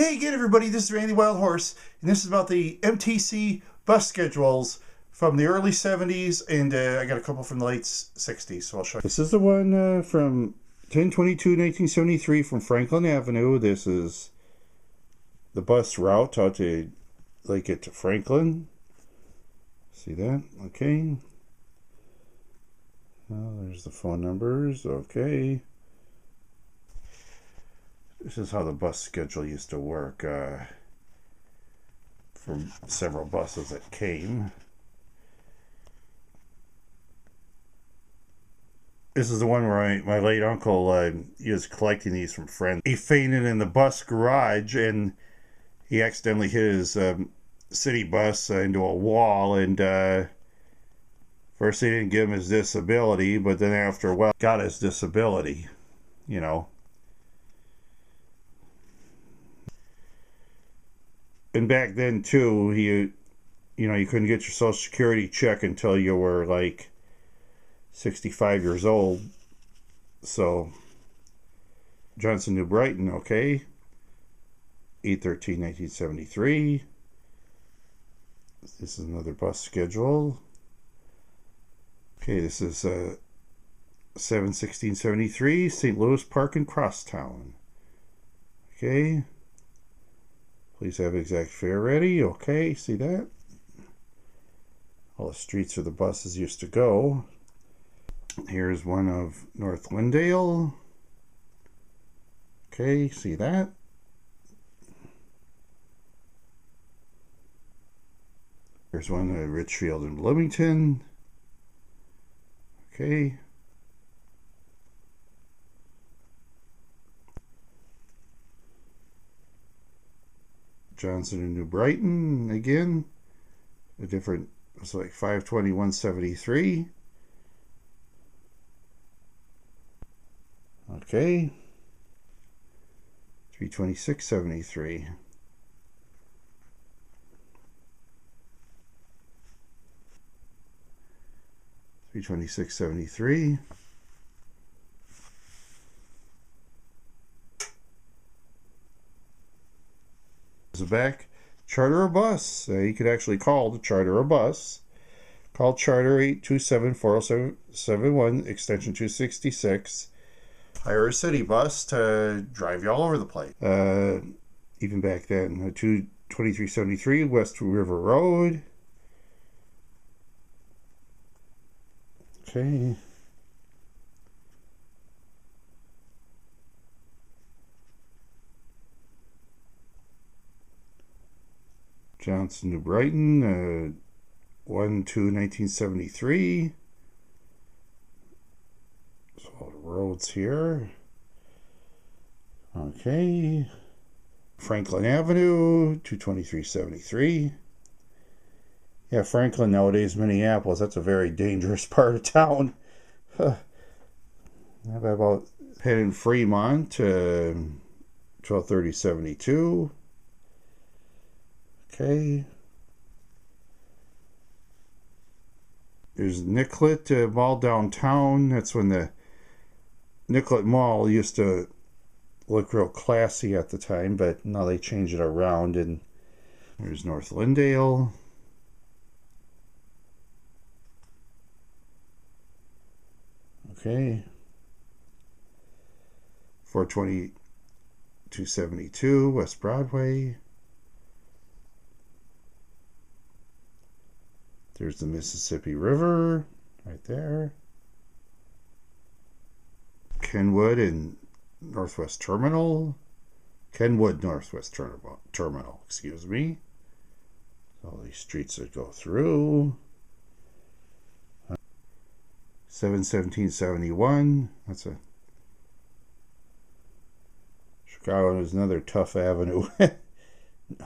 Hey again, everybody. This is Randy Wild Horse, and this is about the MTC bus schedules from the early 70s, and uh, I got a couple from the late 60s, so I'll show you. This is the one uh, from 1022 1973 from Franklin Avenue. This is the bus route out to like it to Franklin. See that? Okay. Well, there's the phone numbers. Okay. This is how the bus schedule used to work uh, from several buses that came. This is the one where I, my late uncle uh, he was collecting these from friends. He fainted in the bus garage and he accidentally hit his um, city bus uh, into a wall. And uh, first they didn't give him his disability, but then after a while got his disability. You know, and back then too, you you know you couldn't get your social security check until you were like 65 years old. So Johnson New Brighton, okay. 813 1973. This is another bus schedule. Okay, this is uh 7 73 St. Louis Park and Crosstown. Okay. Please have exact fare ready. Okay, see that? All the streets where the buses used to go. Here's one of North Lyndale. Okay, see that? Here's one of Richfield and Bloomington. Okay. Johnson and New Brighton again. A different, it's like 520, 173. Okay. 326.73. Three twenty six seventy three. Back, charter a bus. Uh, you could actually call to charter a bus. Call charter 827-40771, extension 266. Hire a city bus to drive you all over the place. Uh, even back then, uh, 2373 West River Road. Okay. Johnson New Brighton, uh, 1 2 1973. So all the roads here. Okay. Franklin Avenue, 22373. Yeah, Franklin nowadays, Minneapolis, that's a very dangerous part of town. How about heading Fremont to 123072? Okay. There's Nicollet uh, Mall downtown. That's when the Nicollet Mall used to look real classy at the time, but now they changed it around. And there's North Lyndale. Okay. 420 272 West Broadway. There's the Mississippi River right there. Kenwood and Northwest Terminal. Kenwood Northwest Terminal, excuse me. All these streets that go through. 71771. That's a Chicago is another tough avenue.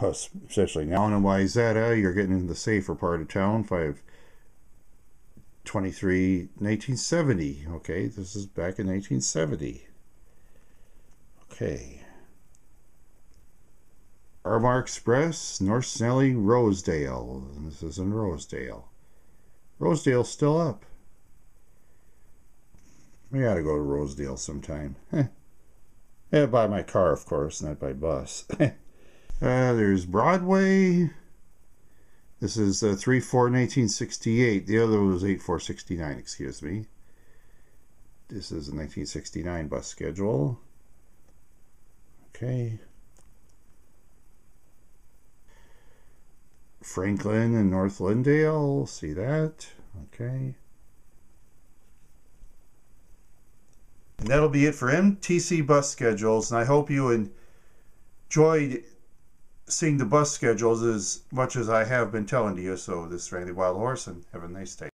especially now in Wayzata, you're getting in the safer part of town. 523, 1970. Okay, this is back in 1970. Okay. Armour Express, North Snelling, Rosedale. This is in Rosedale. Rosedale's still up. We gotta go to Rosedale sometime. yeah, by my car, of course, not by bus. Uh, there's Broadway. This is uh, 3 4 1968. The other was 8 4 69, excuse me. This is a 1969 bus schedule. Okay. Franklin and North Lyndale. See that. Okay. And that'll be it for MTC bus schedules. And I hope you enjoyed seeing the bus schedules as much as I have been telling to you. So this is Randy Wild Horse, and have a nice day.